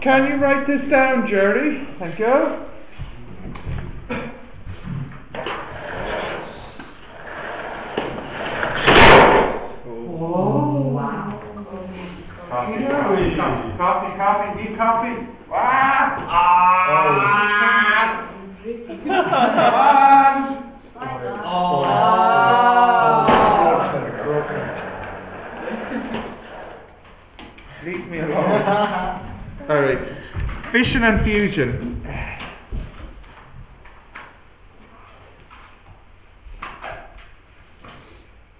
Can you write this down, Jerry? Thank you. Oh, wow. Coffee, coffee, coffee, coffee, coffee, need coffee. Ah! Ah! Leave Fission and fusion.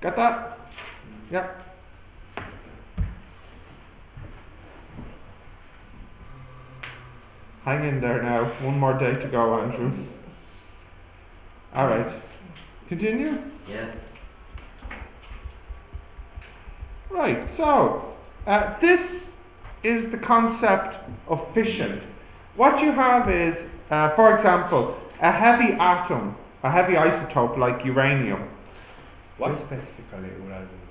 Got that? Yep. Hang in there now. One more day to go, Andrew. Alright. Continue? Yes. Right, so, uh, this is the concept fission. What you have is, uh, for example, a heavy atom, a heavy isotope like uranium. What specifically uranium?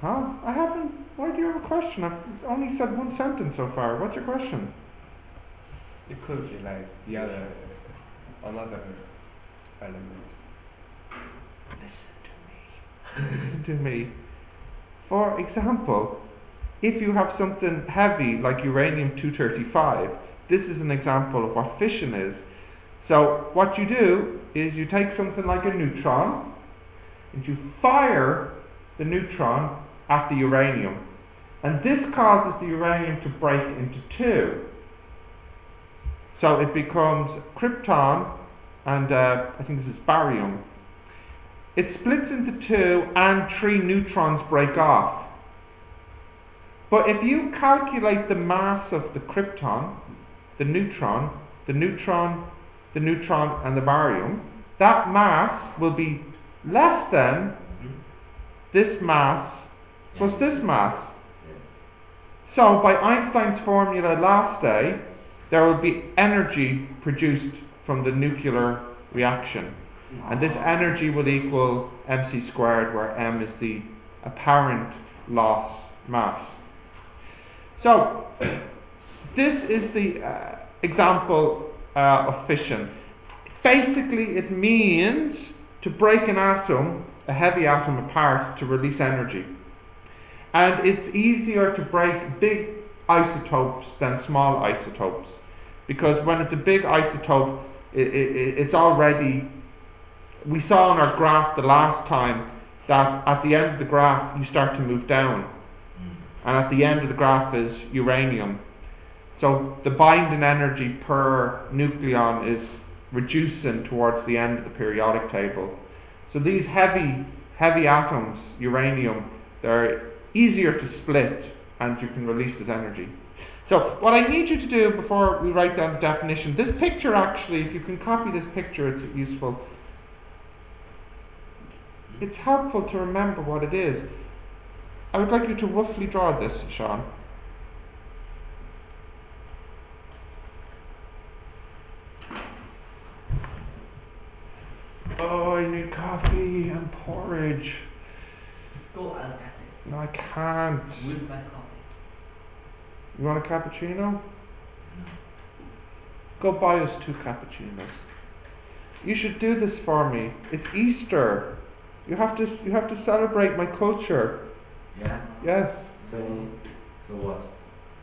Huh? I haven't. Why do you have a question? I've only said one sentence so far. What's your question? It could be like the other, another element. Listen to me. Listen to me. For example, if you have something heavy like uranium 235, this is an example of what fission is. So, what you do is you take something like a neutron and you fire the neutron at the uranium. And this causes the uranium to break into two. So it becomes krypton and uh, I think this is barium. It splits into two and three neutrons break off. But if you calculate the mass of the krypton, the neutron, the neutron, the neutron, and the barium, that mass will be less than this mass plus this mass. So, by Einstein's formula last day, there will be energy produced from the nuclear reaction. And this energy will equal mc squared, where m is the apparent loss mass. So, this is the uh, example uh, of fission. Basically, it means to break an atom, a heavy atom, apart to release energy. And it's easier to break big isotopes than small isotopes. Because when it's a big isotope, it, it, it's already. We saw on our graph the last time that at the end of the graph you start to move down. And at the end of the graph is uranium. So the binding energy per nucleon is reducing towards the end of the periodic table. So these heavy, heavy atoms, uranium, they're easier to split and you can release this energy. So what I need you to do before we write down the definition, this picture actually, if you can copy this picture, it's useful. It's helpful to remember what it is. I would like you to roughly draw this, Sean. Oh, I need coffee and porridge. Go and cafe. No, I can't. My coffee. You want a cappuccino? No. Go buy us two cappuccinos. You should do this for me. It's Easter. You have to you have to celebrate my culture. Yeah. Yes. So, so what?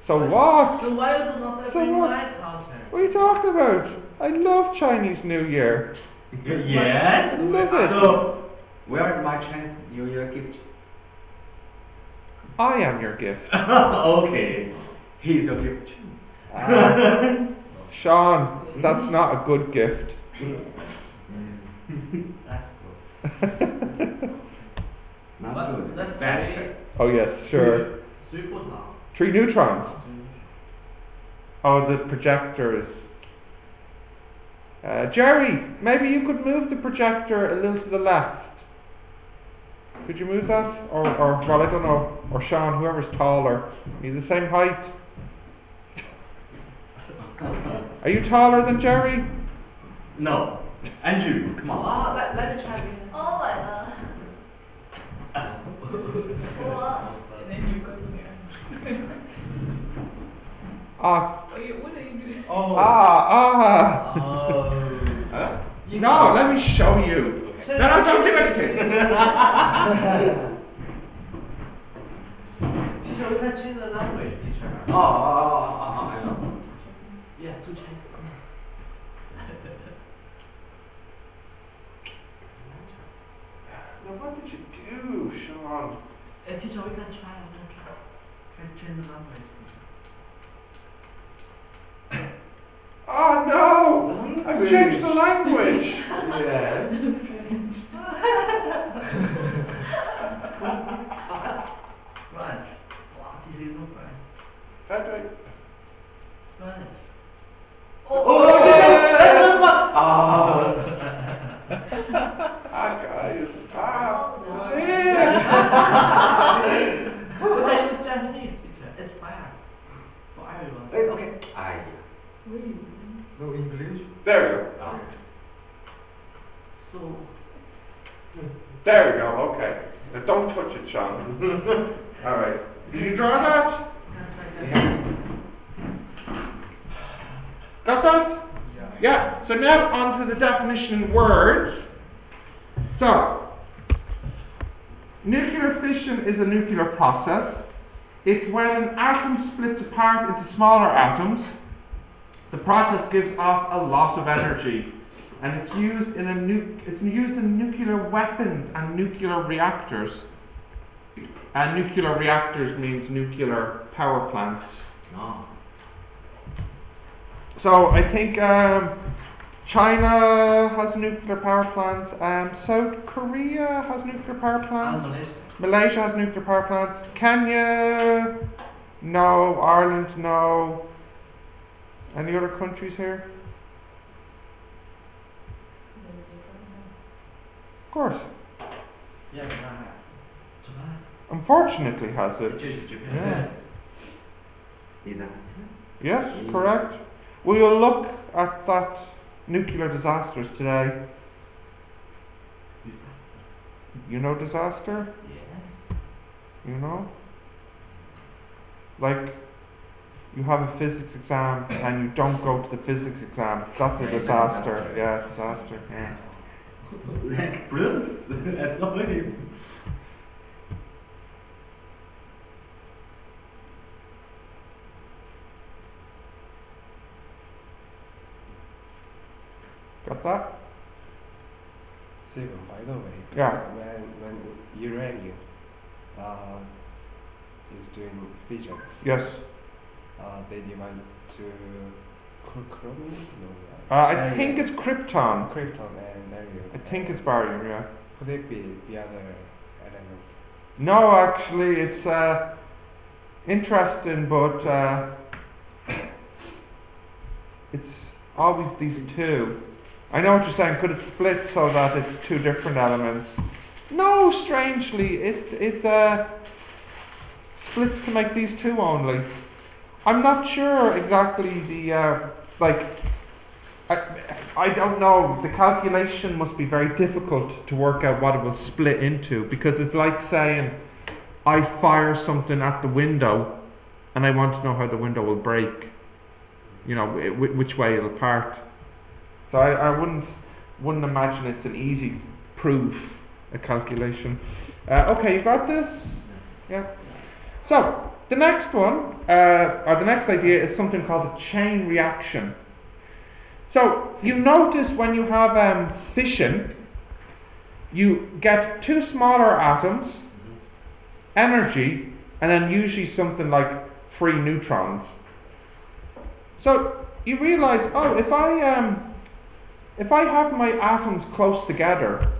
So what? So why is it not So celebrating what? my culture? What are you talking about? I love Chinese New Year. Yes. I love it. So, where is my Chinese New Year gift? I am your gift. okay, he's a gift. Ah. Sean, that's not a good gift. That's good. Not But good. that's Bad. Very oh yes, sure. super now. Three neutrons. Oh, the projector is. Uh, Jerry, maybe you could move the projector a little to the left. Could you move that? Or, or well, I don't know. Or Sean, whoever's taller. Are you the same height? Are you taller than Jerry? No, And you, come on. Oh, let, let the Ah, Oh, yeah, what are you doing? Oh. ah, ah. Oh. Huh? You no, can't- let me show you. Okay. No, no, don't do anything. Teacher, we can change the language, teacher. Oh, oh, oh, oh, oh, I know. Yeah, to change. Now, what did you do, Sean? Uh, teacher, we can try, we can try. Can change the language. Oh no! I've changed the language. Yes. Right. Wow, this is no French. How do I? French. Oh, that's not what. Oh. Ah, guys, ah, Oh, yeah. But Japanese. It's fine. For everyone. Okay. Ah. Really? No English. There we go. Ah. So, There we go. Okay. Now don't touch it, Sean. All right. Did you draw that? can I that? Got that? Yeah. Yeah. So now on to the definition in words. So, nuclear fission is a nuclear process. It's when an atom splits apart into smaller atoms. The process gives off a lot of energy, and it's used in a nu- it's used in nuclear weapons and nuclear reactors. And nuclear reactors means nuclear power plants. No. So I think um, China has nuclear power plants. Um, South Korea has nuclear power plants. Malaysia has nuclear power plants. Kenya, no. Ireland, no. Any other countries here? Of course. Yeah, Japan. Japan. Unfortunately, has it? Just Yeah. Japan. Is that? Yes, correct. We will look at that nuclear disasters today. You know disaster? Yeah. You know? Like, you have a physics exam and you don't go to the physics exam. That's a disaster. disaster. Yeah, disaster. Yeah. Like Bruce. That's not funny. Got that? Stephen, by the way, Yeah. when when uranium uh, is doing physics, Yes. Uh, they divide to chromium, no, Uh, I barium. think it's krypton. krypton and barium. I think it's barium, yeah. Could it be the other element? No, actually, it's uh, interesting, but uh, it's always these two. I know what you're saying. Could it split so that it's two different elements? No, strangely, it it uh, splits to make these two only. I'm not sure exactly the uh, like. I, I don't know. The calculation must be very difficult to work out what it will split into because it's like saying I fire something at the window and I want to know how the window will break. You know, wh- which way it'll part. So I, I wouldn't wouldn't imagine it's an easy proof, a calculation. Uh, okay, you got this? Yeah. So the next one, uh, or the next idea is something called a chain reaction. So you notice when you have um, fission, you get two smaller atoms, energy, and then usually something like free neutrons. So you realize, oh, if I um, if I have my atoms close together,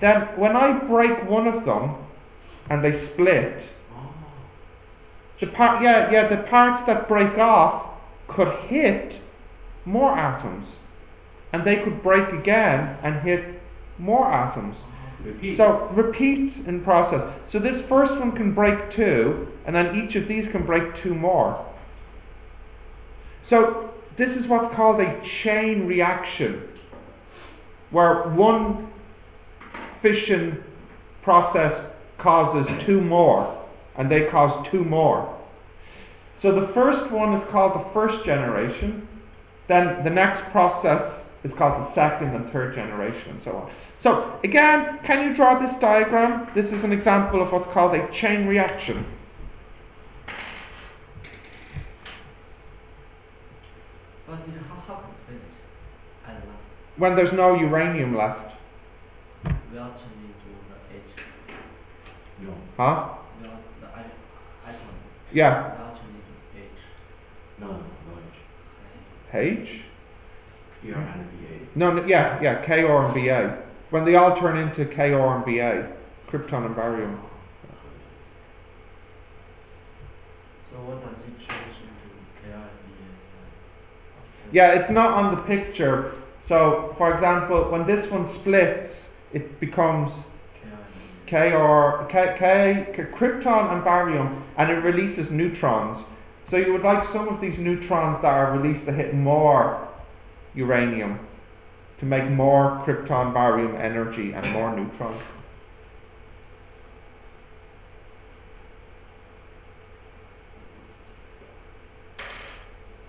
then when I break one of them and they split. The part yeah yeah the parts that break off could hit more atoms, and they could break again and hit more atoms. Repeat. So repeat in process. So this first one can break two, and then each of these can break two more. So this is what's called a chain reaction, where one fission process causes two more, and they cause two more. So the first one is called the first generation. Then the next process is called the second and third generation, and so on. So again, can you draw this diagram? This is an example of what's called a chain reaction. But it, how, how can it finish? And When there's no uranium left, we are changing to the H. No. huh? We are the I, atom. Yeah. We are changing to H. No, no. H. Here and BA. No, no, yeah, yeah, KR and Ba. When they all turn into KR and Ba, krypton and barium. So what does it change into K R and B? Yeah, it's not on the picture. So, for example, when this one splits, it becomes K R and B. K or K, K, K krypton and barium, and it releases neutrons. So you would like some of these neutrons that are released to hit more uranium to make more krypton barium energy and more neutrons.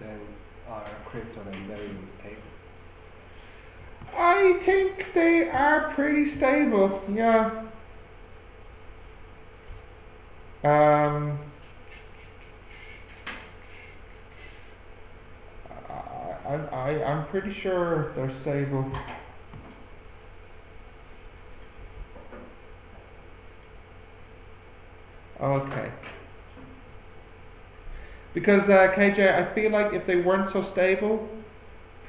Then are krypton and barium stable? I think they are pretty stable. Yeah. Um. I, I, I'm pretty sure they're stable. Okay. Because uh, KJ, I feel like if they weren't so stable,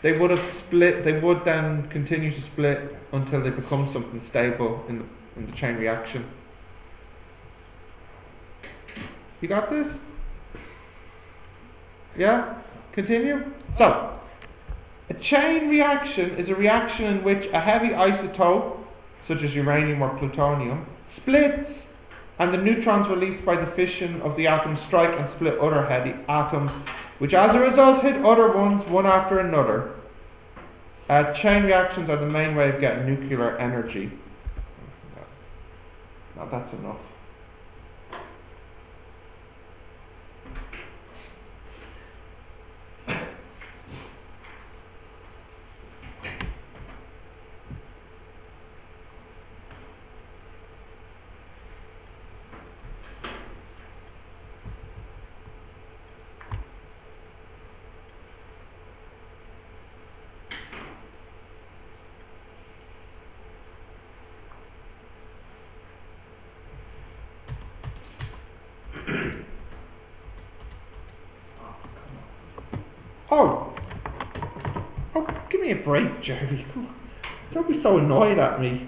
they would have split. They would then continue to split until they become something stable in the in the chain reaction. You got this? Yeah. Continue. So, a chain reaction is a reaction in which a heavy isotope, such as uranium or plutonium, splits, and the neutrons released by the fission of the atoms strike and split other heavy atoms which as a result hit other ones one after another. Uh, chain reactions are the main way of getting nuclear energy. Now that's enough. Oh. Oh, give me a break, Jerry. Don't be so annoyed at me.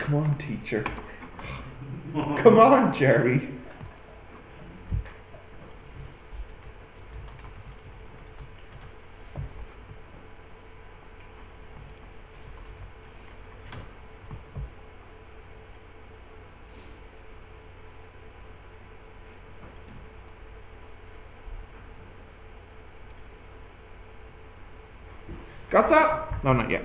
Come on, teacher. Come on, Jerry. Got that? No, not yet.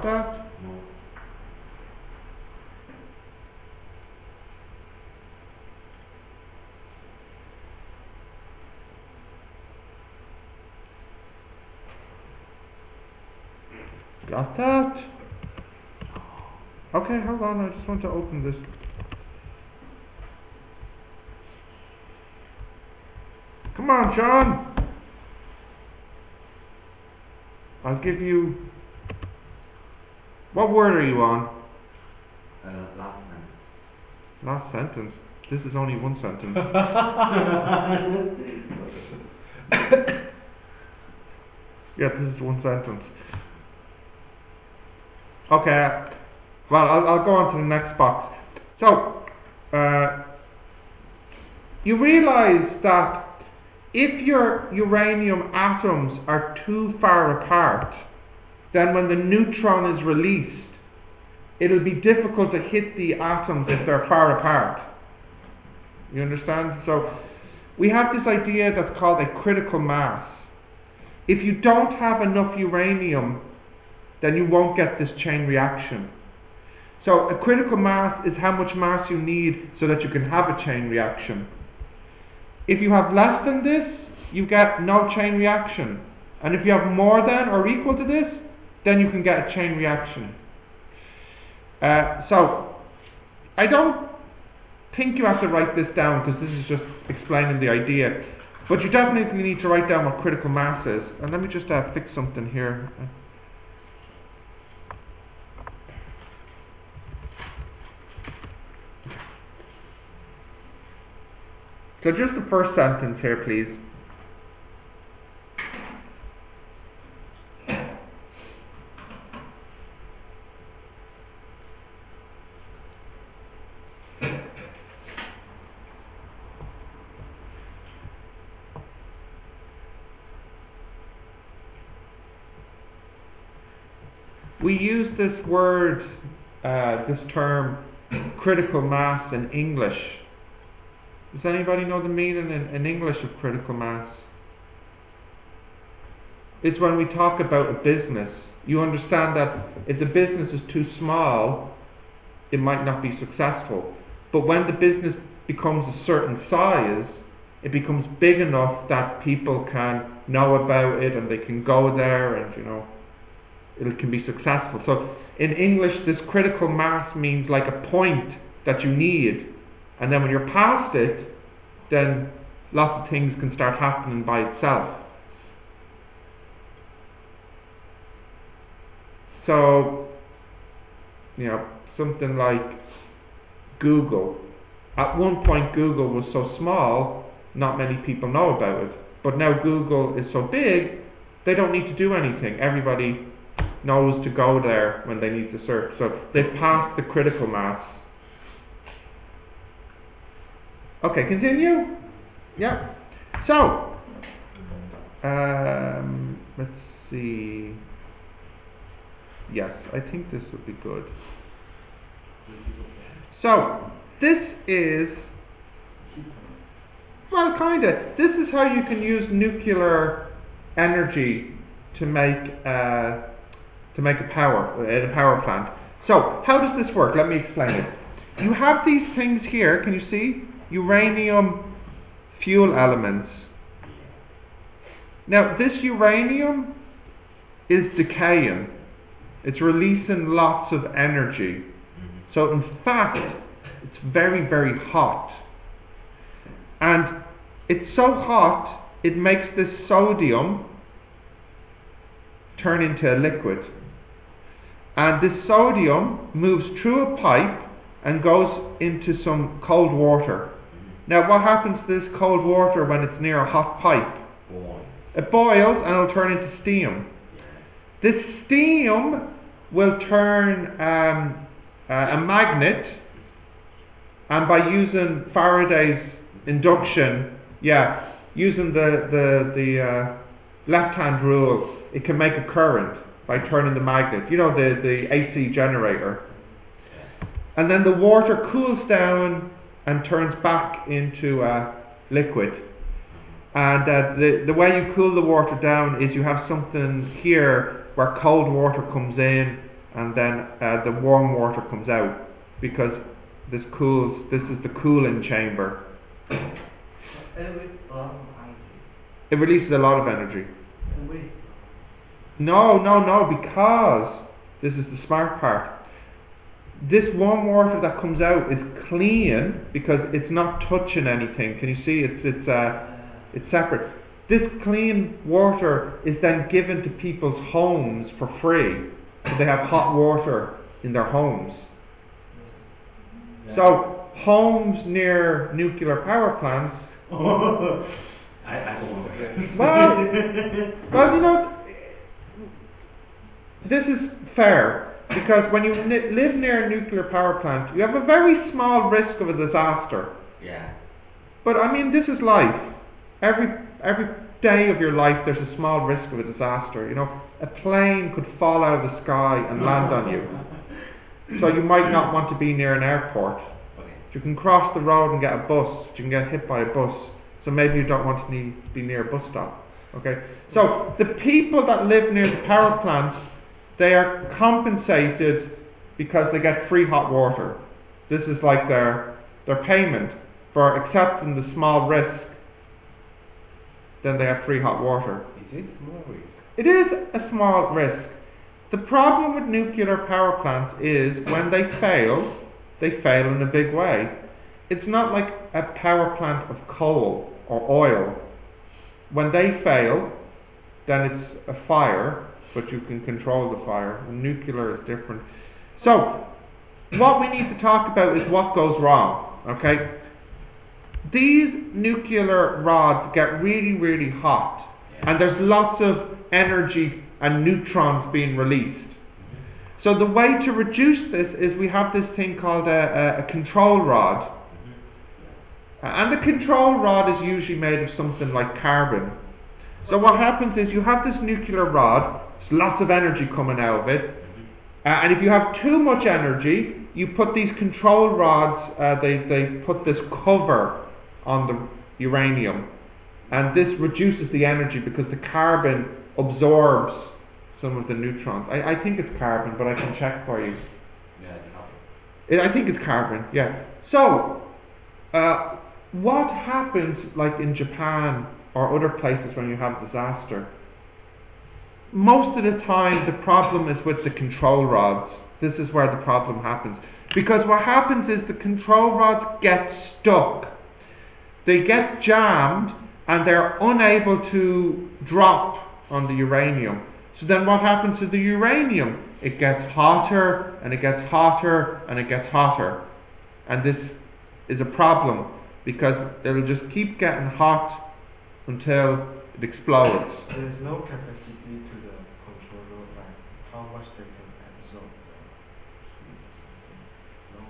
Got that? No. Got that? Okay, hold on, I just want to open this. Come on, John! I'll give you. What word are you on? Uh, last sentence. Last sentence? This is only one sentence. yeah, this is one sentence. Okay. Well, I'll, I'll go on to the next box. So, uh, you realize that if your uranium atoms are too far apart, then when the neutron is released, it'll be difficult to hit the atoms if they're far apart. You understand? So, we have this idea that's called a critical mass. If you don't have enough uranium, then you won't get this chain reaction. So, a critical mass is how much mass you need so that you can have a chain reaction. If you have less than this, you get no chain reaction. And if you have more than or equal to this, then you can get a chain reaction. Uh, so, I don't think you have to write this down because this is just explaining the idea. But you definitely need to write down what critical mass is. And let me just uh, fix something here. So just the first sentence here, please. We use this word, uh, this term, critical mass in English. Does anybody know the meaning in, in English of critical mass? It's when we talk about a business. You understand that if the business is too small, it might not be successful. But when the business becomes a certain size, it becomes big enough that people can know about it and they can go there and you know it can be successful. So in English, this critical mass means like a point that you need, and then when you're past it, then lots of things can start happening by itself. So, you know, something like Google. At one point, Google was so small, not many people know about it. But now Google is so big, they don't need to do anything. Everybody knows to go there when they need to search. So they've passed the critical mass. Okay, continue. Yeah. So, um, let's see. Yes, I think this would be good. So, this is, well, kind of. This is how you can use nuclear energy to make uh, to make a power in a power plant. So, how does this work? Let me explain it. You have these things here. Can you see uranium fuel elements? Now, this uranium is decaying. It's releasing lots of energy. So, in fact, it's very, very hot. And it's so hot, it makes this sodium turn into a liquid. And this sodium moves through a pipe and goes into some cold water. Now, what happens to this cold water when it's near a hot pipe? It boils and it'll turn into steam. This steam will turn um, uh, a magnet, and by using Faraday's induction, yeah, using the the the uh, left-hand rule, it can make a current by turning the magnet. You know the the AC generator, and then the water cools down and turns back into a liquid. And uh, the the way you cool the water down is you have something here where cold water comes in and then uh, the warm water comes out because this cools. This is the cooling chamber. It releases a lot of energy. No, no, no, because this is the smart part. This warm water that comes out is clean because it's not touching anything. Can you see? It's it's uh, it's separate. This clean water is then given to people's homes for free, so they have hot water in their homes. So homes near nuclear power plants I, I don't want to. Well, well, you know, this is fair because when you ni- live near a nuclear power plant, you have a very small risk of a disaster. Yeah. But I mean, this is life. Every every day of your life, there's a small risk of a disaster. You know, a plane could fall out of the sky and land on you. So you might not want to be near an airport. Okay. You can cross the road and get a bus. You can get hit by a bus. So maybe you don't want to need, be near a bus stop. Okay. So the people that live near the power plants, they are compensated because they get free hot water. This is like their their payment for accepting the small risk. Then they have free hot water. Is it small risk? It is a small risk. The problem with nuclear power plants is when they fail, they fail in a big way. It's not like a power plant of coal or oil. When they fail, then it's a fire, but you can control the fire. Nuclear is different. So, what we need to talk about is what goes wrong. Okay? These nuclear rods get really, really hot and there's lots of energy and neutrons being released. So the way to reduce this is we have this thing called a, a, a control rod. And the control rod is usually made of something like carbon. So what happens is you have this nuclear rod, there's lots of energy coming out of it, uh, and if you have too much energy, you put these control rods, uh, they, they put this cover on the uranium and this reduces the energy because the carbon absorbs some of the neutrons. I, I think it's carbon, but I can check for you. Yeah. It, I think it's carbon, yeah. So, uh, what happens, like in Japan or other places when you have a disaster? Most of the time, the problem is with the control rods. This is where the problem happens. Because what happens is the control rods get stuck. They get jammed and they're unable to drop on the uranium. So then what happens to the uranium? It gets hotter and it gets hotter and it gets hotter. And this is a problem because it'll just keep getting hot until it explodes. There is no capacity to the control rod, like how much they can absorb the heat. No?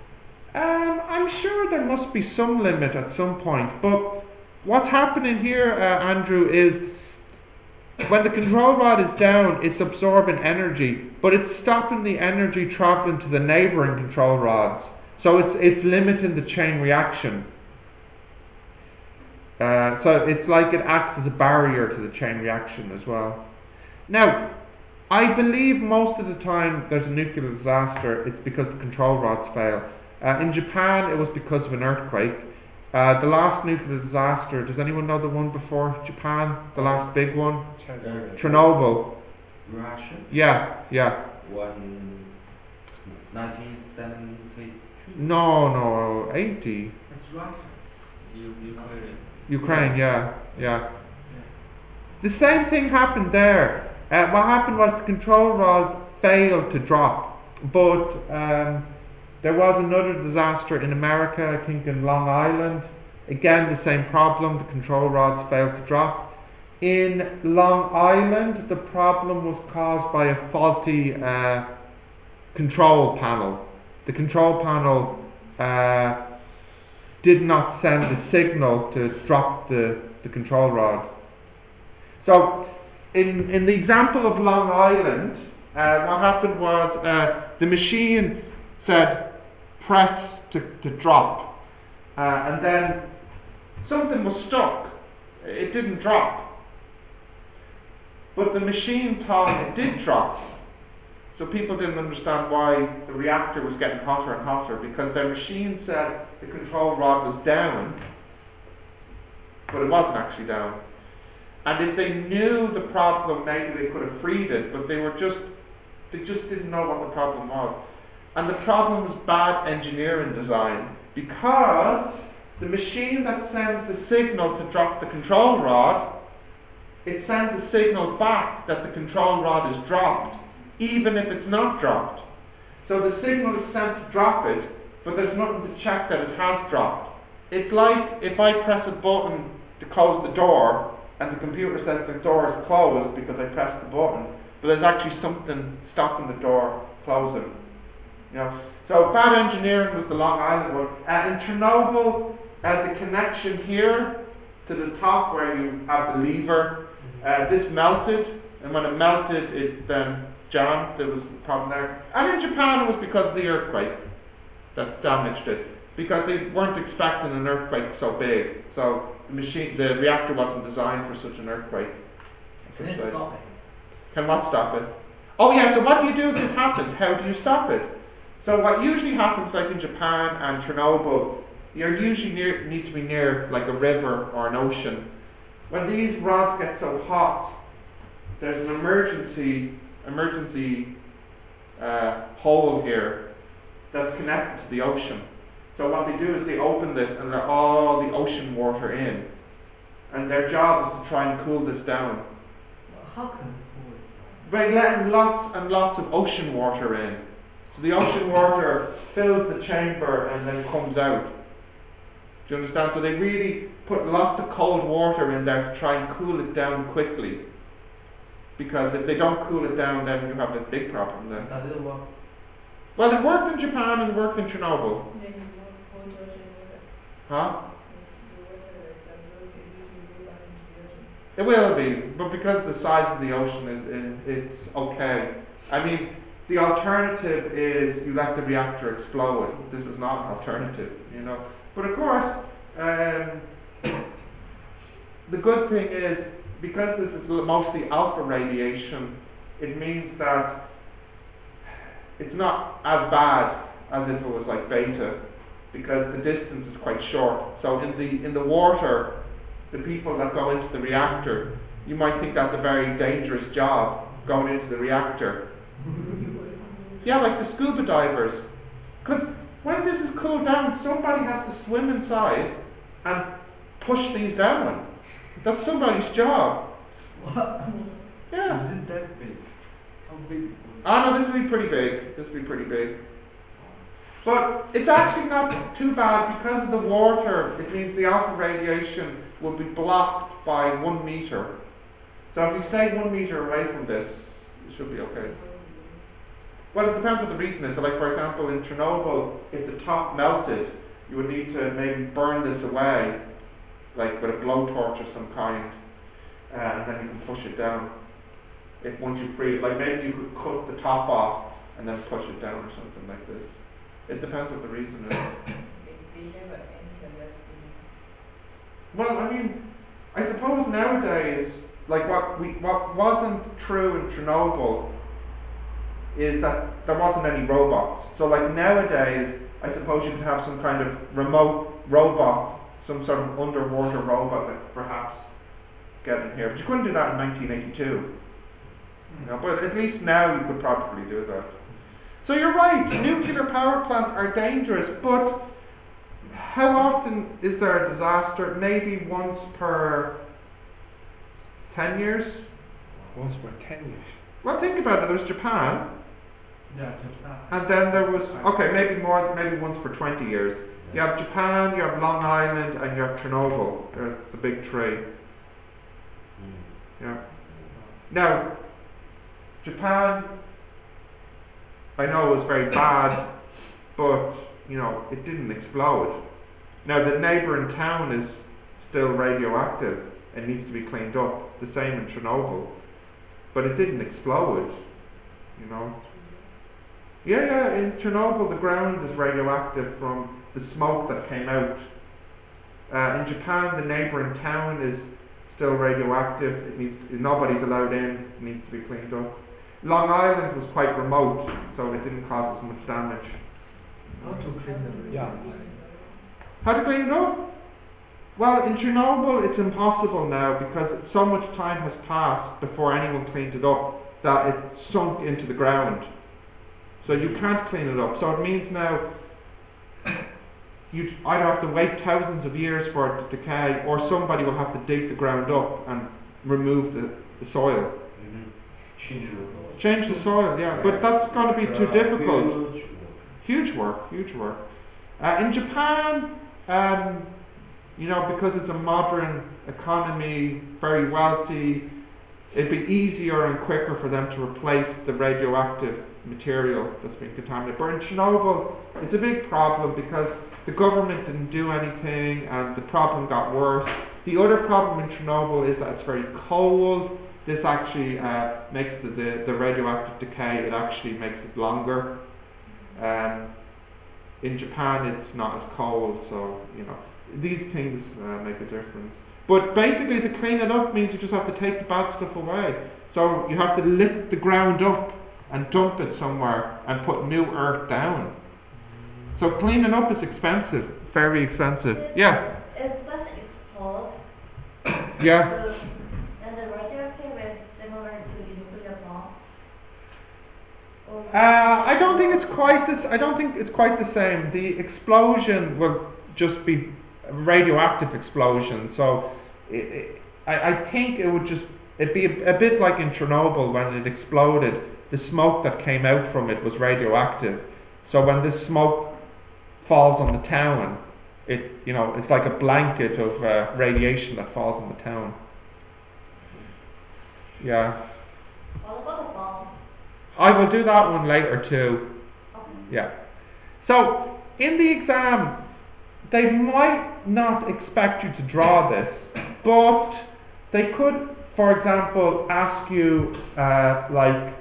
Um, I'm sure there must be some limit at some point, but what's happening here, uh, Andrew, is when the control rod is down, it's absorbing energy, but it's stopping the energy traveling to the neighboring control rods. So it's it's limiting the chain reaction. Uh, so it's like it acts as a barrier to the chain reaction as well. Now, I believe most of the time there's a nuclear disaster, it's because the control rods fail. Uh, in Japan, it was because of an earthquake. Uh, the last nuclear disaster, does anyone know the one before Japan? The last big one? Chernobyl. Chernobyl. Russia. Yeah, yeah. One. 1972. No, no, 80. That's Russia. Ukraine. Ukraine, yeah, yeah. The same thing happened there. Uh, what happened was the control rods failed to drop, but um, there was another disaster in America, I think in Long Island. Again, the same problem, the control rods failed to drop. In Long Island, the problem was caused by a faulty uh, control panel. The control panel uh, did not send the signal to drop the, the control rod. So, in, in the example of Long Island, uh, what happened was uh, the machine said press to, to drop, uh, and then something was stuck. It didn't drop. But the machine thought it did drop. So people didn't understand why the reactor was getting hotter and hotter because their machine said the control rod was down, but it wasn't actually down. And if they knew the problem, maybe they could have freed it, but they were just they just didn't know what the problem was. And the problem was bad engineering design because the machine that sends the signal to drop the control rod, it sends a signal back that the control rod is dropped, even if it's not dropped. So the signal is sent to drop it, but there's nothing to check that it has dropped. It's like if I press a button to close the door and the computer says the door is closed because I pressed the button, but there's actually something stopping the door closing. You know, so bad engineering was the Long Island one. Uh, in Chernobyl, uh, the connection here to the top where you have the lever, uh, this melted, and when it melted, it then jammed. There was a problem there. And in Japan, it was because of the earthquake that damaged it, because they weren't expecting an earthquake so big. So the machine, the reactor wasn't designed for such an earthquake. Can it stop it? Can what stop it? Oh yeah, so what do you do if this happens? How do you stop it? So what usually happens like in Japan and Chernobyl, you're usually near need to be near like a river or an ocean. When these rods get so hot, there's an emergency emergency uh, hole here that's connected to the ocean. So what they do is they open this and let all the ocean water in. And their job is to try and cool this down Well, How can it cool it? by letting lots and lots of ocean water in. So the ocean water fills the chamber and then comes out. Do you understand? So they really put lots of cold water in there to try and cool it down quickly. Because if they don't cool it down, then you have a big problem then. That didn't work. Well, it worked in Japan and it worked in Chernobyl. Huh? It will be, but because the size of the ocean is, is it's okay. I mean, the alternative is you let the reactor explode. This is not an alternative, you know. But of course, um, the good thing is because this is mostly alpha radiation, it means that it's not as bad as if it was like beta, because the distance is quite short. So in the in the water, the people that go into the reactor, you might think that's a very dangerous job going into the reactor. Yeah, like the scuba divers. Because when this is cooled down, somebody has to swim inside and push these down. That's somebody's job. What? Yeah. Is it that big? How big? Ah, no, this will be pretty big. This will be pretty big. But it's actually not too bad because of the water. It means the alpha radiation will be blocked by one meter. So if you stay one meter away from this, it should be okay. Well, it depends what the reason is. So, like for example, in Chernobyl, if the top melted, you would need to maybe burn this away, like with a blowtorch of some kind, uh, and then you can push it down. If once you free it, like maybe you could cut the top off and then push it down or something like this. It depends what the reason is. Well, I mean, I suppose nowadays, like what we what wasn't true in Chernobyl is that there wasn't any robots. So like nowadays, I suppose you could have some kind of remote robot, some sort of underwater robot that perhaps get in here. But you couldn't do that in 1982. You know, but at least now you could probably do that. So you're right, nuclear power plants are dangerous, but how often is there a disaster? Maybe once per 10 years? Once per ten years. Well, think about it. There was Japan, Yeah, and then there was, okay, maybe more, maybe once for 20 years. You have Japan, you have Long Island, and you have Chernobyl. They're the big three. Hmm. Yeah. Now, Japan, I know was very bad, but you know it didn't explode. Now the neighbouring town is still radioactive and needs to be cleaned up. The same in Chernobyl, but it didn't explode. You know. Yeah, yeah. In Chernobyl, the ground is radioactive from the smoke that came out. Uh, in Japan, the neighbouring town is still radioactive. It needs nobody's allowed in. It needs to be cleaned up. Long Island was quite remote, so it didn't cause as much damage. How to clean the Yeah. How to clean it up? Well, in Chernobyl, it's impossible now because so much time has passed before anyone cleaned it up that it sunk into the ground. So you can't clean it up. So it means now you'd either have to wait thousands of years for it to decay, or somebody will have to dig the ground up and remove the, the soil. Change the Change the soil, yeah, but that's going to be too difficult. Huge work, huge work. Uh, in Japan, um, you know, because it's a modern economy, very wealthy, it'd be easier and quicker for them to replace the radioactive material that's been contaminated. But in Chernobyl, it's a big problem because the government didn't do anything and the problem got worse. The other problem in Chernobyl is that it's very cold. This actually uh, makes the, the, the radioactive decay, it actually makes it longer. Um, in Japan, it's not as cold, so, you know, these things uh, make a difference. But basically, to clean it up means you just have to take the bad stuff away. So you have to lift the ground up and dump it somewhere and put new earth down. So cleaning up is expensive, very expensive. Yeah, It doesn't yeah. The- And the radioactive is similar to the nuclear bomb. Uh, I don't think it's quite this. I don't think it's quite the same. The explosion will just be radioactive explosion. So i i I, I think it would just it'd be a, a bit like in Chernobyl when it exploded. The smoke that came out from it was radioactive. So when this smoke falls on the town, it you know it's like a blanket of uh, radiation that falls on the town. Yeah, What about the bomb? I will do that one later too. Yeah. So in the exam, they might not expect you to draw this, but they could, for example, ask you uh, like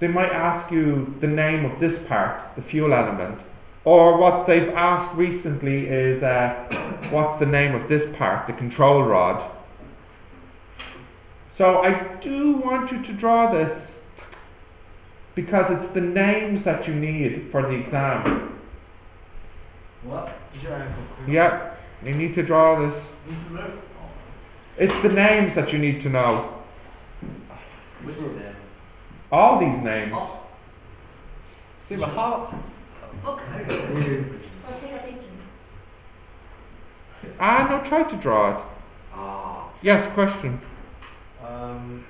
they might ask you the name of this part, the fuel element, or what they've asked recently is uh, what's the name of this part, the control rod. So I do want you to draw this because it's the names that you need for the exam. What? Yeah, you need to draw this. It's the names that you need to know. Which that? All these names. Oh, See, but how? okay. Or take a picture. Ah, no, try to draw it. Ah. Yes, question. Um,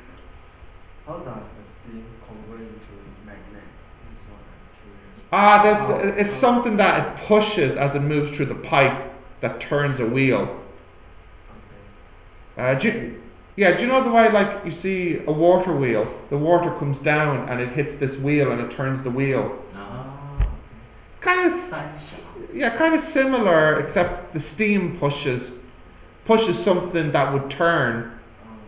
how does the steam convert into magnet? This one I'm curious. Ah, there's, it's something that it pushes as it moves through the pipe that turns a wheel. Uh, do you, yeah, do you know the way, like, you see a water wheel? The water comes down and it hits this wheel and it turns the wheel. Ah. Kind of. Yeah, kind of similar, except the steam pushes pushes something that would turn. Um,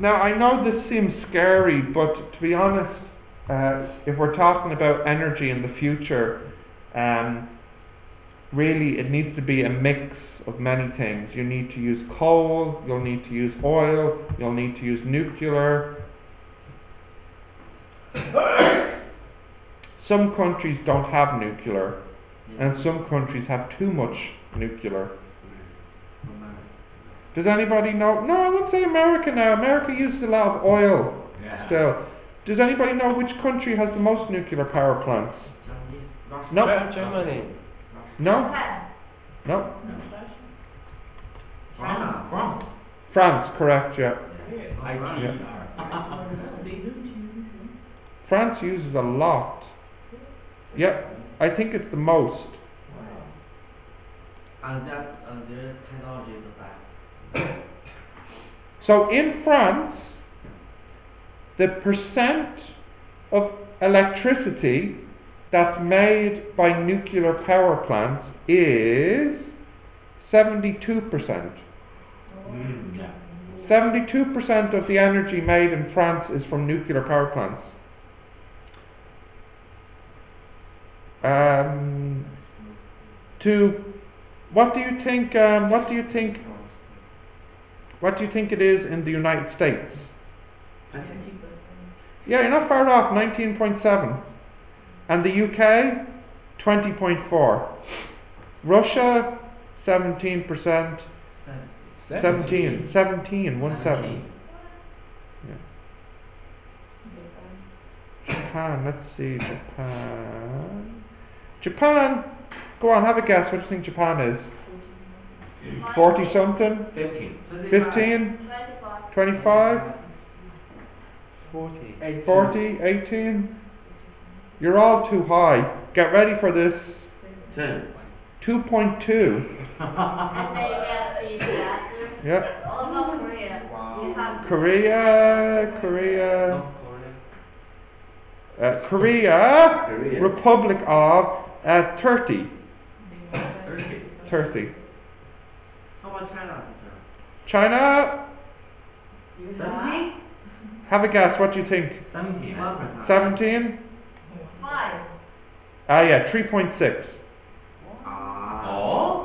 Now I know this seems scary, but to be honest, uh, if we're talking about energy in the future, um, really it needs to be a mix of many things. You need to use coal, you'll need to use oil, you'll need to use nuclear. some countries don't have nuclear, and some countries have too much nuclear. Does anybody know? No, I wouldn't say America now. America uses a lot of oil Yeah. still. Does anybody know which country has the most nuclear power plants? Germany. No. Ge- Germany. No? No? France. France. France, correct, yeah. IT. France uses a lot. Yep, I think it's the most. And that, uh, their technology is bad. So in France, the percent of electricity that's made by nuclear power plants is 72%. Mm, 72% of the energy made in France is from nuclear power plants. Um, to what do you think? Um, what do you think? What do you think it is in the United States? Yeah, you're not far off. 19.7. And the UK? twenty point four. Russia, seventeen percent. Seventeen. Seventeen. One seven. Japan. Let's see. Japan. Japan. Go on. Have a guess. What do you think Japan is? Forty something. Fifteen. Fifteen. Twenty-five. Twenty-five. Forty. 40, 18. You're all too high. Get ready for this. Ten. 2.2. And then you get the gases. Yeah. All about Korea. Wow. Korea, Korea, Korea. uh, Korea, Korea. Republic of uh, 30. Thirty. 30. How about China? China, have Seventeen? have a guess. What do you think? Seventeen. 17? five. Ah, yeah, 3.6. Ah. Oh.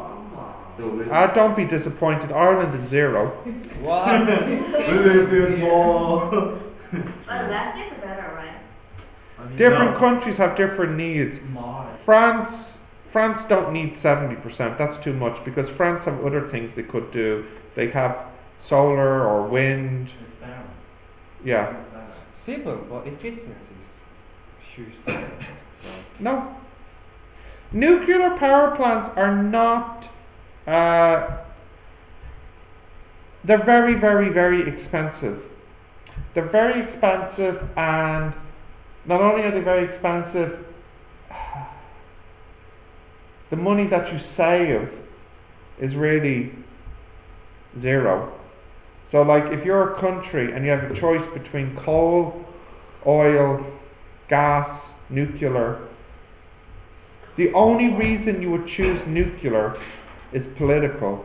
So we. Ah, don't be disappointed. Ireland is zero. What? We will feel more. Last year's better, right? I mean, Different No. countries have different needs. Mars. France, France don't need seventy percent. That's too much because France have other things they could do. They have solar or wind. Yeah. Simple, but efficiency. No. Nuclear power plants are not. Uh, they're very, very, very expensive. They're very expensive, and not only are they very expensive, the money that you save is really zero. So, like, if you're a country and you have a choice between coal, oil, gas, nuclear, the only reason you would choose nuclear is political.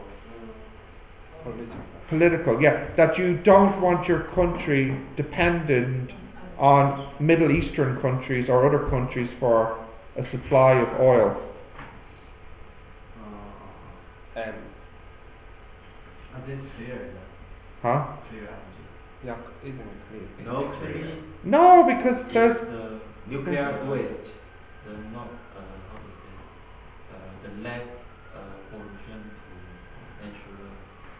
Political. Yeah. That you don't want your country dependent on Middle Eastern countries or other countries for a supply of oil. And I did clear, Huh? clear energy. yeah, isn't it clear? No clear. No, because It's there's. the Nuclear waste, the not, uh, how to say, uh, the less, uh, pollution to natural.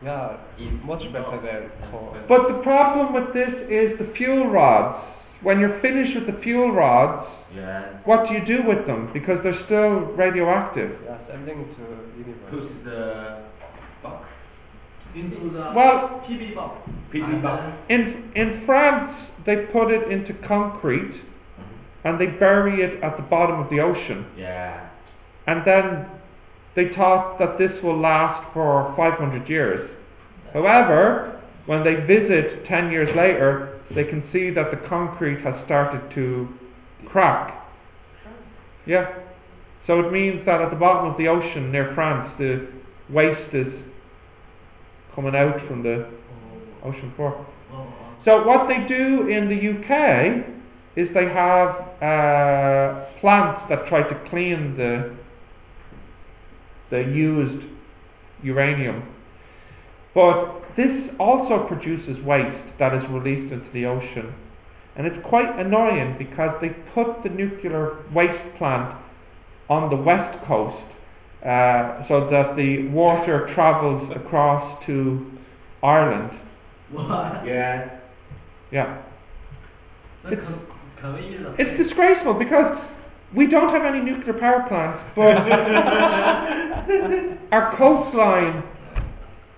Yeah, If much better not, than that's coal. better. But the problem with this is the fuel rods. When you're finished with the fuel rods, Yeah. what do you do with them? Because they're still radioactive. Yes, everything to uh, universe. Put the box. Into the Well- PB box. PB box. In in France, they put it into concrete mm-hmm. and they bury it at the bottom of the ocean. Yeah. And then they thought that this will last for 500 years. However, when they visit 10 years later, they can see that the concrete has started to crack. Yeah. So it means that at the bottom of the ocean near France, the waste is coming out from the ocean floor. So what they do in the UK is they have uh, plants that try to clean the the used uranium. But this also produces waste that is released into the ocean. And it's quite annoying because they put the nuclear waste plant on the west coast uh, so that the water travels across to Ireland. What? Yeah. Yeah. It's- can, can we use a It's disgraceful because we don't have any nuclear power plants, but our coastline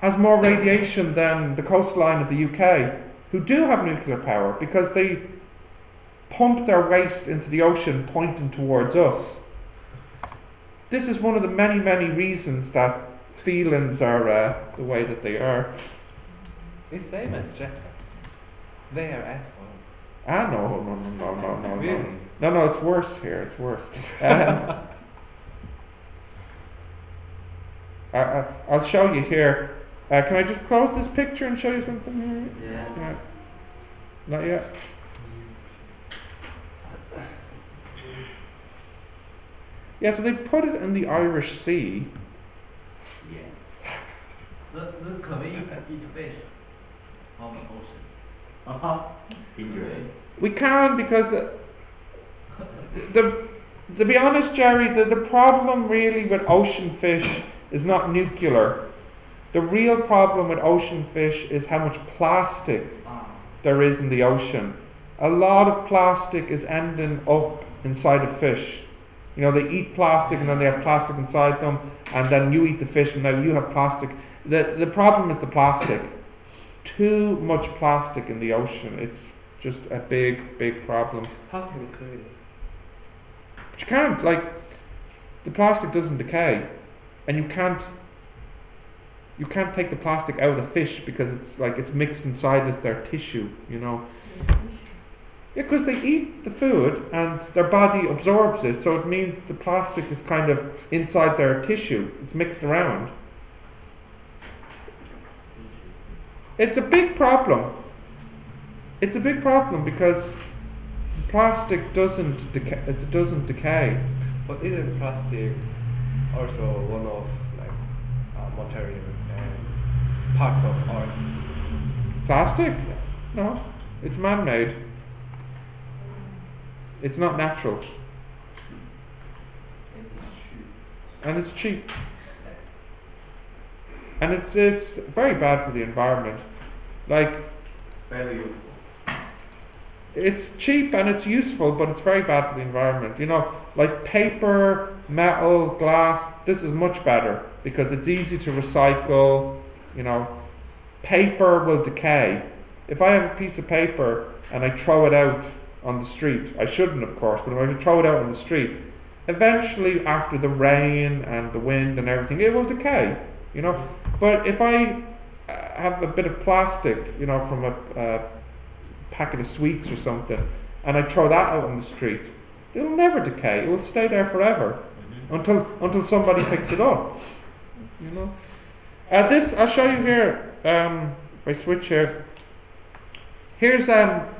has more radiation than the coastline of the UK, who do have nuclear power because they pump their waste into the ocean pointing towards us. This is one of the many, many reasons that feelings are uh, the way that they are. It's same as Japan. They are assholes. Ah, no, no, no, no, no, no, no. Really? No, no, it's worse here. It's worse. Um, I, I, I'll show you here. Uh, can I just close this picture and show you something here? Yeah. Yeah. Not yet. Yeah, so they put it in the Irish Sea. Yeah. Then, then can we eat fish from the ocean? Uh-huh. Interesting. We can because the, the to be honest, Jerry, the, the problem really with ocean fish is not nuclear. The real problem with ocean fish is how much plastic Ah. there is in the ocean. A lot of plastic is ending up inside of fish. You know, they eat plastic and then they have plastic inside them, and then you eat the fish and now you have plastic. The, the problem is the plastic. Too much plastic in the ocean. It's just a big, big problem. How can we clean it? But you can't, like, the plastic doesn't decay, and you can't, you can't take the plastic out of the fish because it's like it's mixed inside with their tissue, you know. Yeah, because they eat the food and their body absorbs it, so it means the plastic is kind of inside their tissue. It's mixed around. It's a big problem. It's a big problem because plastic doesn't. It doesn't decay. But isn't plastic also one of like uh, material part of? Plastic? No, it's man-made. It's not natural, and it's cheap. And it's it's very bad for the environment. Like Very useful. it's cheap and it's useful, but it's very bad for the environment. You know, like paper, metal, glass. This is much better because it's easy to recycle. You know, paper will decay. If I have a piece of paper and I throw it out on the street, I shouldn't, of course, but if I throw it out on the street, eventually, after the rain and the wind and everything, it will decay. You know, but if I uh, have a bit of plastic, you know, from a uh, packet of sweets or something, and I throw that out on the street, it'll never decay. It will stay there forever Mhm. until until somebody picks it up. You know. Uh, this I'll show you here. Um, if I switch here. Here's um.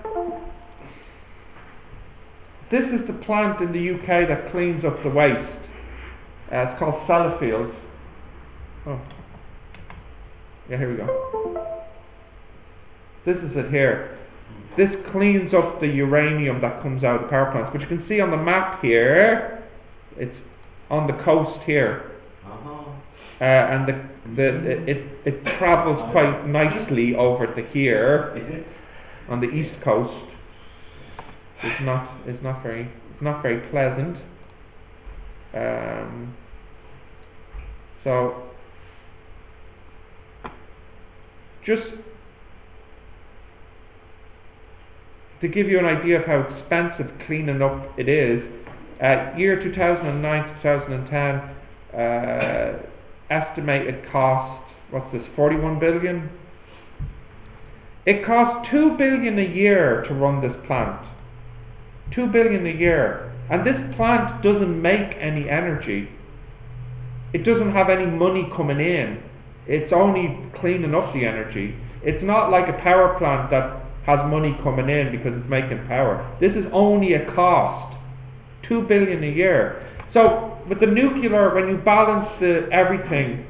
This is the plant in the UK that cleans up the waste. Uh, it's called Sellafield. Oh. Yeah, here we go. This is it here. This cleans up the uranium that comes out of the power plants. But you can see on the map here, it's on the coast here. Uh, and the, the, it, it travels quite nicely over to here on the east coast. It's not, it's not very, it's not very pleasant. Um, so, just to give you an idea of how expensive cleaning up it is, uh, year 2009 2010, uh, estimated cost, what's this, 41 billion? It costs 2 billion a year to run this plant. 2 billion a year. And this plant doesn't make any energy. It doesn't have any money coming in. It's only cleaning up the energy. It's not like a power plant that has money coming in because it's making power. This is only a cost. 2 billion a year. So with the nuclear, when you balance the everything,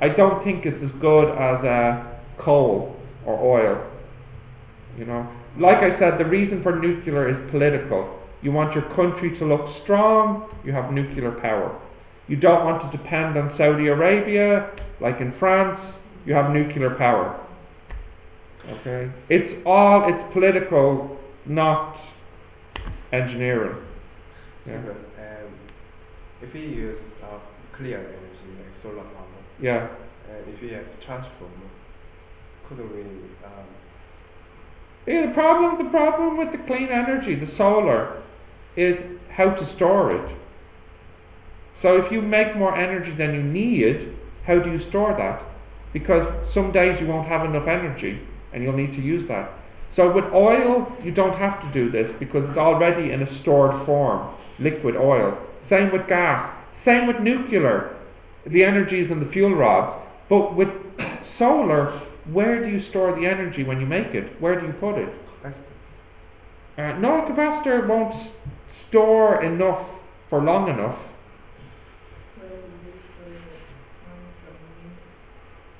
I don't think it's as good as uh, coal or oil. You know, like I said, the reason for nuclear is political. You want your country to look strong, you have nuclear power. You don't want to depend on Saudi Arabia, like in France, you have nuclear power. Okay? It's all, it's political, not engineering. Yeah. Um, if we use uh, clear energy like solar power, Yeah. and if we have transformer, couldn't we um, Yeah, the problem the problem with the clean energy, the solar, is how to store it. So if you make more energy than you need, how do you store that? Because some days you won't have enough energy and you'll need to use that. So with oil, you don't have to do this because it's already in a stored form, liquid oil. Same with gas. Same with nuclear. The energy is in the fuel rods. But with solar, where do you store the energy when you make it? Where do you put it? Uh, no, a capacitor won't store enough for long enough.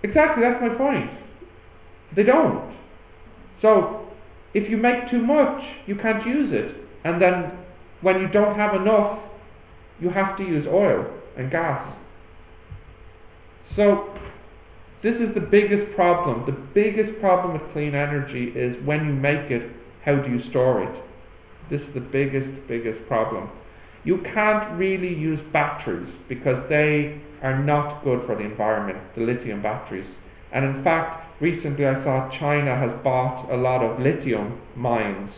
Exactly, that's my point. They don't. So, if you make too much, you can't use it. And then, when you don't have enough, you have to use oil and gas. So, this is the biggest problem. The biggest problem with clean energy is when you make it, how do you store it? This is the biggest, biggest problem. You can't really use batteries because they are not good for the environment, the lithium batteries. And in fact, recently I saw China has bought a lot of lithium mines.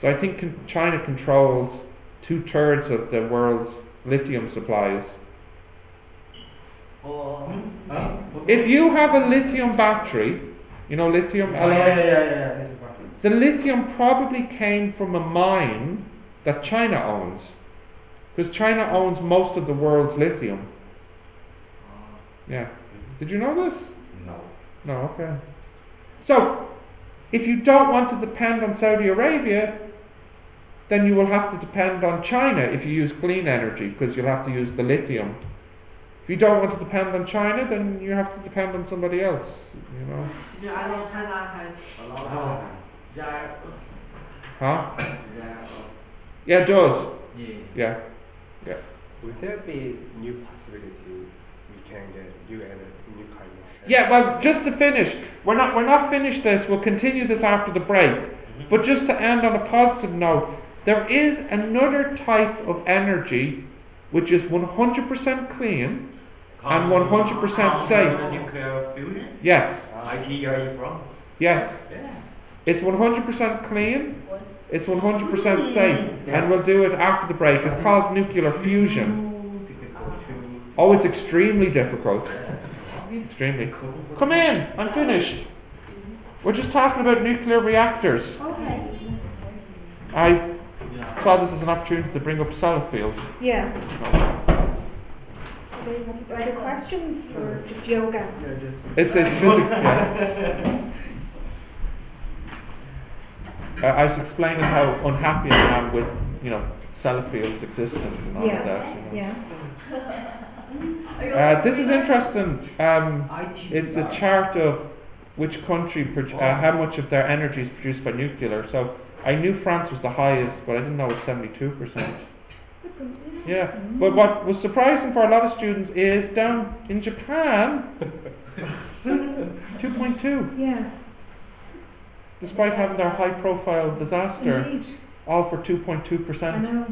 So I think China controls two thirds of the world's lithium supplies. Oh, If you have a lithium battery, you know lithium Oh, yeah, alloy, yeah, yeah, yeah, this is perfect. the lithium probably came from a mine that China owns. Because China owns most of the world's lithium. Yeah. Did you know this? No. No, okay. So, if you don't want to depend on Saudi Arabia, then you will have to depend on China if you use clean energy, because you'll have to use the lithium. If you don't want to depend on China, then you have to depend on somebody else, you know. Yeah, I know China has a lot of Huh? rare. Yeah, it does. Yeah. Yeah. Would there be new possibility we can get new ener- new kind of? Yeah, well, just to finish, we're not we're not finished this. We'll continue this after the break. But just to end on a positive note, there is another type of energy which is 100% clean and 100% safe. Nuclear fusion? Yes, IT, where are you from? yes. Yeah. It's 100% clean. It's 100% safe, and we'll do it after the break. It's called nuclear fusion. Oh, it's extremely difficult. Extremely. Come in. I'm finished. We're just talking about nuclear reactors. Okay. I Yeah. Saw this as an opportunity to bring up Sellafield. Yeah. Do you other questions or just yoga? It's a physics. Yeah. Uh, I was explaining how unhappy I am with, you know, Sellafield's existence and all of that. You know. yeah. Uh, this is interesting. Um, it's a chart of which country, pro- uh, how much of their energy is produced by nuclear. So I knew France was the highest, but I didn't know it was 72%. Yeah, but what was surprising for a lot of students is down in Japan, 2.2, Yeah. despite having their high profile disaster, Indeed. all for 2.2%. I know.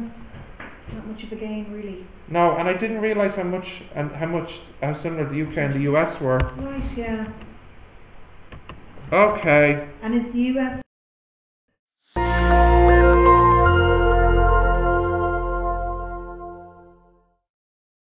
Not much of a gain, really. No, and I didn't realise how much and how much how similar the UK and the US were. Right, yeah. Okay, And is the US